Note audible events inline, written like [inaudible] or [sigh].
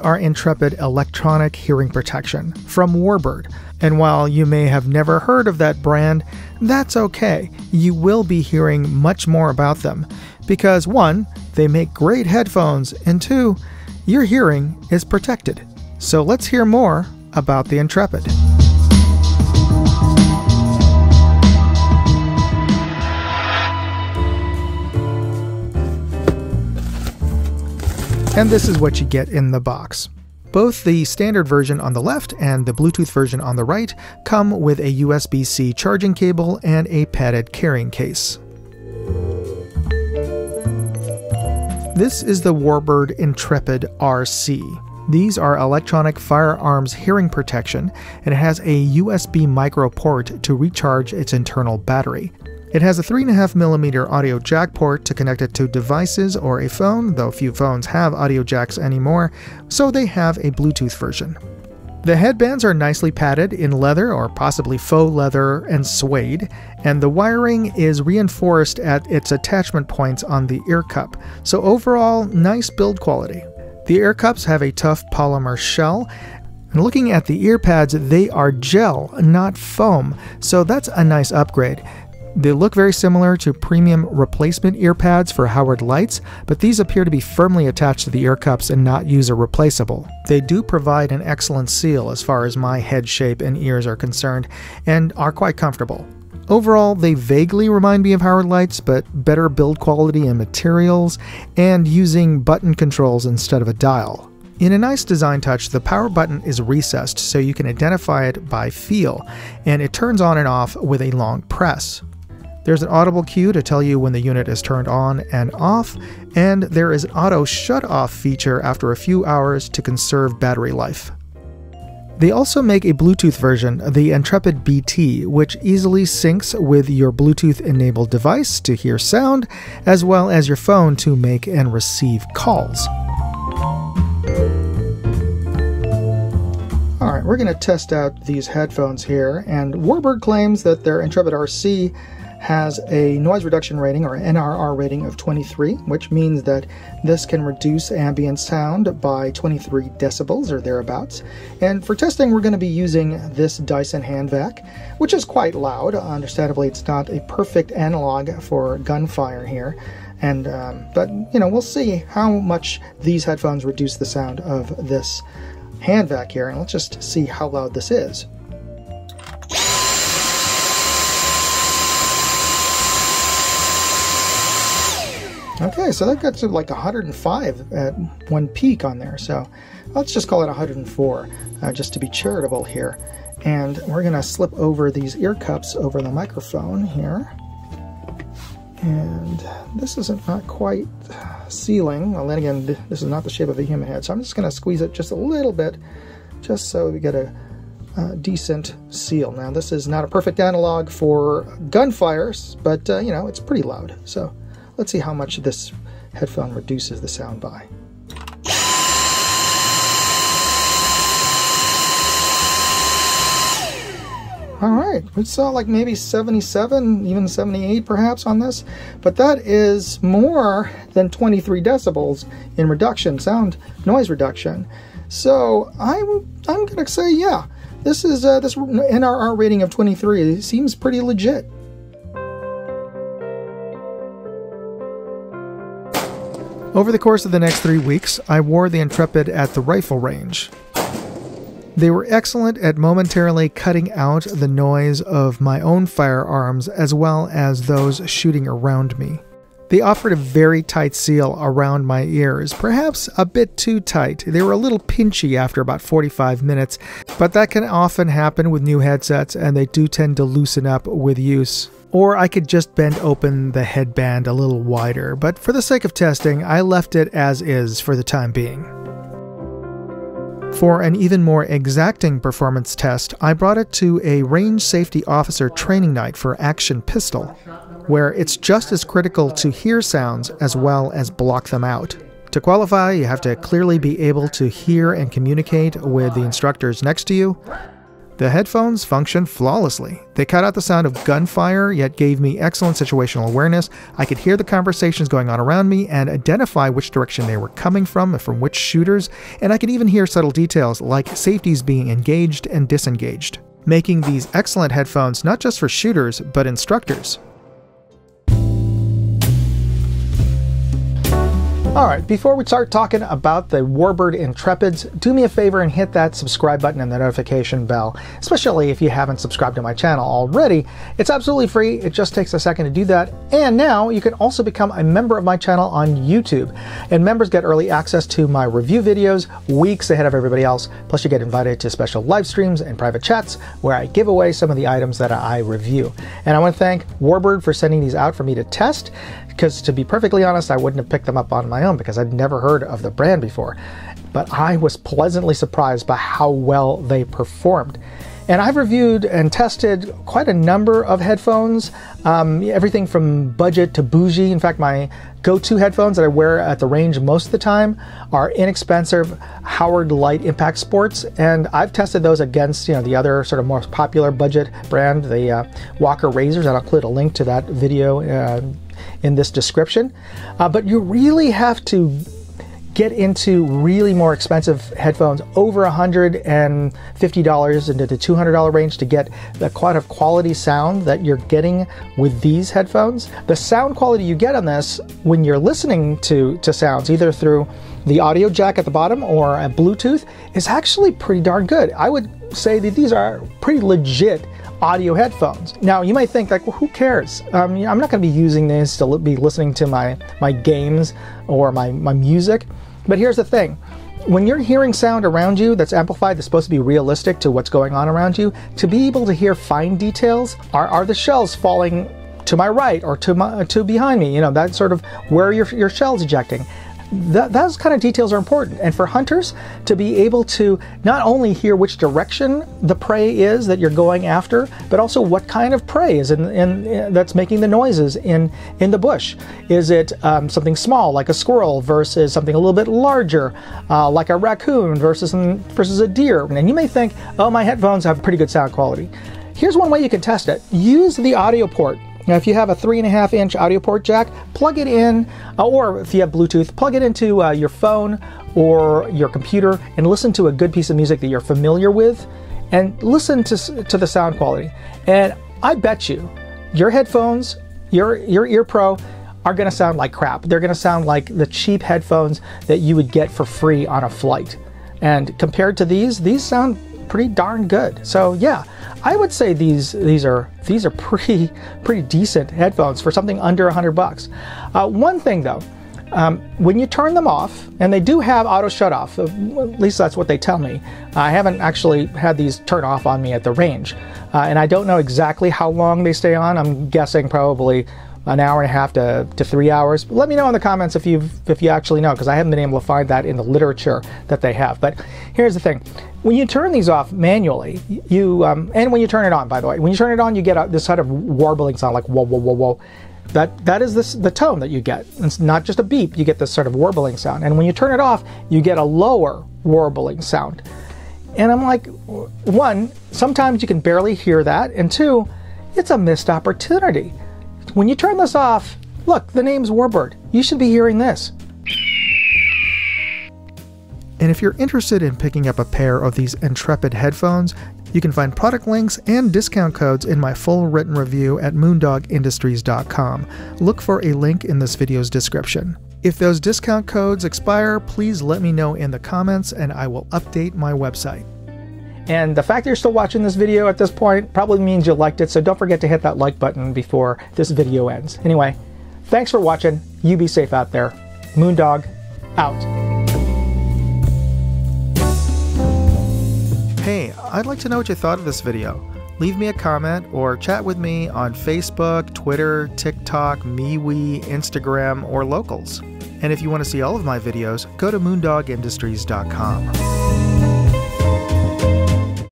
are Intrepid electronic hearing protection from Warbird. And while you may have never heard of that brand, that's okay. You will be hearing much more about them. Because one, they make great headphones, and two, your hearing is protected. So let's hear more about the Intrepid. And this is what you get in the box. Both the standard version on the left and the Bluetooth version on the right come with a USB C charging cable and a padded carrying case. This is the Warbird Intrepid RC. These are electronic firearms hearing protection, and it has a USB micro port to recharge its internal battery. It has a 3.5mm audio jack port to connect it to devices or a phone, though few phones have audio jacks anymore, so they have a Bluetooth version. The headbands are nicely padded in leather or possibly faux leather and suede, and the wiring is reinforced at its attachment points on the ear cup, so overall, nice build quality. The ear cups have a tough polymer shell, and looking at the ear pads, they are gel, not foam, so that's a nice upgrade. They look very similar to premium replacement ear pads for Howard Leights, but these appear to be firmly attached to the ear cups and not user replaceable. They do provide an excellent seal as far as my head shape and ears are concerned, and are quite comfortable. Overall, they vaguely remind me of Howard Leights, but better build quality and materials, and using button controls instead of a dial. In a nice design touch, the power button is recessed so you can identify it by feel, and it turns on and off with a long press. There's an audible cue to tell you when the unit is turned on and off, and there is an auto shut off feature after a few hours to conserve battery life. They also make a Bluetooth version, the Intrepid BT, which easily syncs with your Bluetooth enabled device to hear sound, as well as your phone to make and receive calls. Alright, we're going to test out these headphones here, and Warbird claims that their Intrepid RC has a noise reduction rating or NRR rating of 23, which means that this can reduce ambient sound by 23 decibels or thereabouts. And for testing, we're going to be using this Dyson hand vac, which is quite loud. Understandably, it's not a perfect analog for gunfire here. And um, but you know we'll see how much these headphones reduce the sound of this hand vac here, and let's just see how loud this is. Okay, so that got to like 105 at one peak on there. So let's just call it 104, uh, just to be charitable here. And we're going to slip over these ear cups over the microphone here. And this isn't not quite sealing. Well, then again, this is not the shape of a human head. So I'm just going to squeeze it just a little bit, just so we get a, a decent seal. Now, this is not a perfect analog for gunfires, but, uh, you know, it's pretty loud. So Let's see how much this headphone reduces the sound by. All right, we saw like maybe 77, even 78 perhaps on this, but that is more than 23 decibels in reduction, sound noise reduction. So I'm, I'm gonna say, yeah, this is uh, this NRR rating of 23 seems pretty legit. Over the course of the next three weeks, I wore the Intrepid at the rifle range. They were excellent at momentarily cutting out the noise of my own firearms as well as those shooting around me. They offered a very tight seal around my ears, perhaps a bit too tight. They were a little pinchy after about 45 minutes, but that can often happen with new headsets and they do tend to loosen up with use. Or I could just bend open the headband a little wider, but for the sake of testing, I left it as is for the time being. For an even more exacting performance test, I brought it to a range safety officer training night for Action Pistol, where it's just as critical to hear sounds as well as block them out. To qualify, you have to clearly be able to hear and communicate with the instructors next to you, The headphones function flawlessly. They cut out the sound of gunfire, yet gave me excellent situational awareness. I could hear the conversations going on around me and identify which direction they were coming from and from which shooters, and I could even hear subtle details like safeties being engaged and disengaged, making these excellent headphones not just for shooters, but instructors. Alright, before we start talking about the Warbird Intrepids, do me a favor and hit that subscribe button and the notification bell, especially if you haven't subscribed to my channel already. It's absolutely free, it just takes a second to do that. And now you can also become a member of my channel on YouTube. And members get early access to my review videos weeks ahead of everybody else, plus you get invited to special live streams and private chats where I give away some of the items that I review. And I want to thank Warbird for sending these out for me to test because to be perfectly honest, I wouldn't have picked them up on my own because I'd never heard of the brand before. But I was pleasantly surprised by how well they performed. And I've reviewed and tested quite a number of headphones, um, everything from budget to bougie. In fact, my go-to headphones that I wear at the range most of the time are inexpensive Howard Leight Impact Sports, and I've tested those against you know the other sort of more popular budget brand, the uh, Walker Razors. And I'll include a link to that video uh, in this description. Uh, but you really have to get into really more expensive headphones over $150 into the $200 range to get the kind of quality sound that you're getting with these headphones. The sound quality you get on this when you're listening to, to sounds, either through the audio jack at the bottom or a Bluetooth, is actually pretty darn good. I would say that these are pretty legit audio headphones. Now you might think like, well, who cares? Um, I'm not going to be using this to be listening to my my games or my my music. But here's the thing. When you're hearing sound around you that's amplified, that's supposed to be realistic to what's going on around you, to be able to hear fine details, are, are the shells falling to my right or to my to behind me? You know, that sort of where your your shells ejecting that, those kind of details are important. And for hunters to be able to not only hear which direction the prey is that you're going after, but also what kind of prey is in, in, in that's making the noises in, in the bush. Is it um, something small like a squirrel versus something a little bit larger uh, like a raccoon versus, versus a deer? And you may think, oh, my headphones have pretty good sound quality. Here's one way you can test it. Use the audio port now, if you have a three and a half inch audio port jack, plug it in, uh, or if you have Bluetooth, plug it into uh, your phone or your computer and listen to a good piece of music that you're familiar with and listen to, to the sound quality. And I bet you your headphones, your, your Ear Pro, are going to sound like crap. They're going to sound like the cheap headphones that you would get for free on a flight. And compared to these, these sound pretty darn good. So yeah, I would say these these are these are [laughs] pretty pretty decent headphones for something under a hundred bucks. Uh, one thing though. Um, when you turn them off, and they do have auto shut off, uh, at least that's what they tell me. I haven't actually had these turn off on me at the range, uh, and I don't know exactly how long they stay on. I'm guessing probably an hour and a half to, to three hours. Let me know in the comments if you if you actually know, because I haven't been able to find that in the literature that they have. But here's the thing: when you turn these off manually, you um, and when you turn it on, by the way, when you turn it on, you get a, this sort of warbling sound, like whoa, whoa, whoa, whoa. That that is this, the tone that you get. It's not just a beep; you get this sort of warbling sound. And when you turn it off, you get a lower warbling sound. And I'm like, one, sometimes you can barely hear that, and two, it's a missed opportunity when you turn this off, look, the name's Warbird. You should be hearing this. And if you're interested in picking up a pair of these Intrepid headphones, you can find product links and discount codes in my full written review at moondogindustries.com. Look for a link in this video's description. If those discount codes expire, please let me know in the comments and I will update my website. And the fact that you're still watching this video at this point probably means you liked it, so don't forget to hit that like button before this video ends. Anyway, thanks for watching. You be safe out there. Moondog, out. Hey, I'd like to know what you thought of this video. Leave me a comment or chat with me on Facebook, Twitter, TikTok, MeWe, Instagram, or Locals. And if you want to see all of my videos, go to moondogindustries.com.